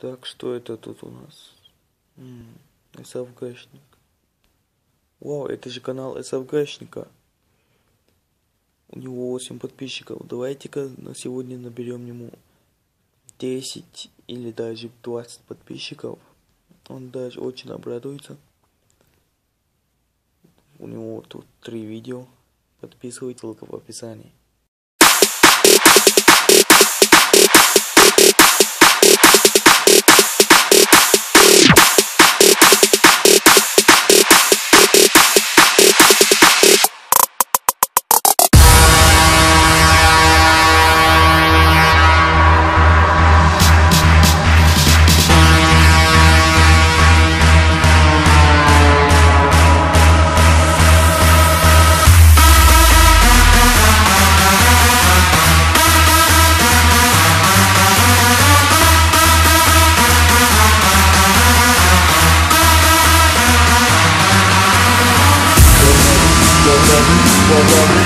Так, что это тут у нас? СФГшник. Вау, это же канал СФГшника. У него 8 подписчиков. Давайте-ка на сегодня наберем ему 10 или даже 20 подписчиков. Он даже очень обрадуется. У него тут три видео. Подписывайтесь, ссылка в описании. Bye.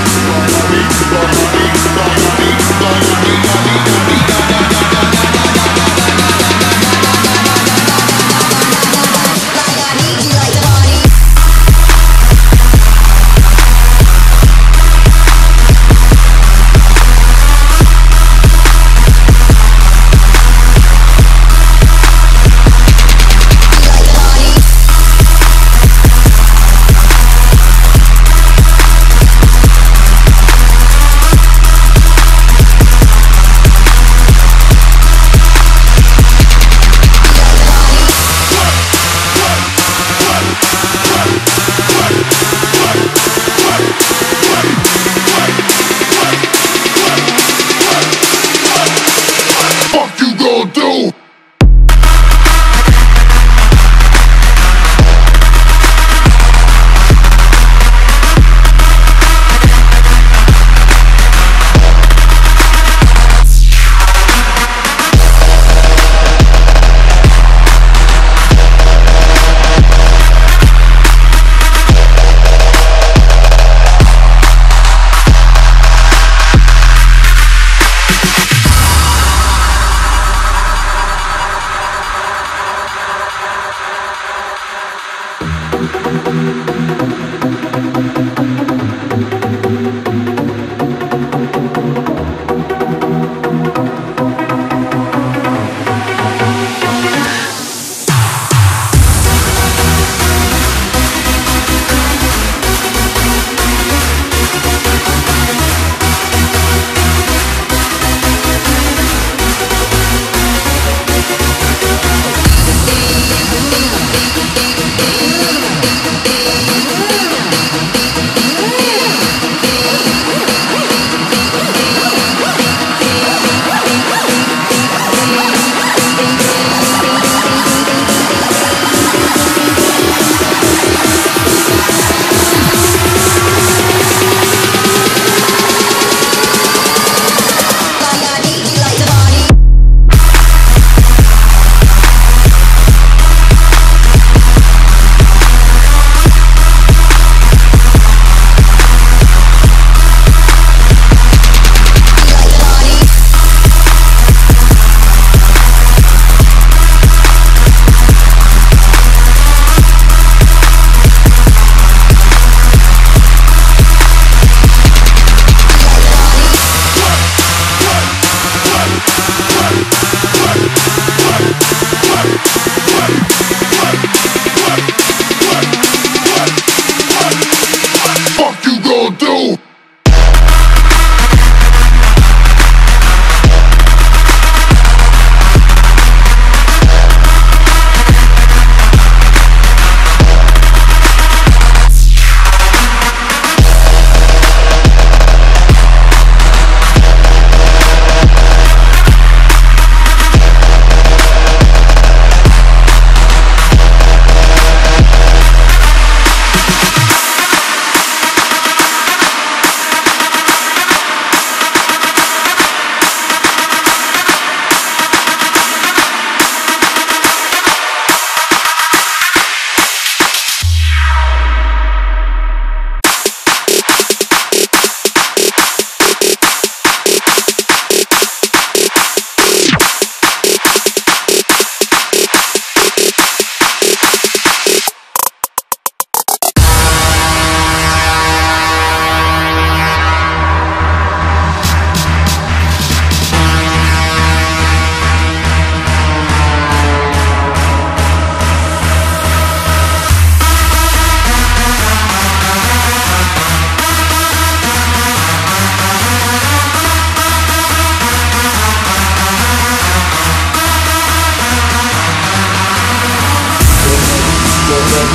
Bye.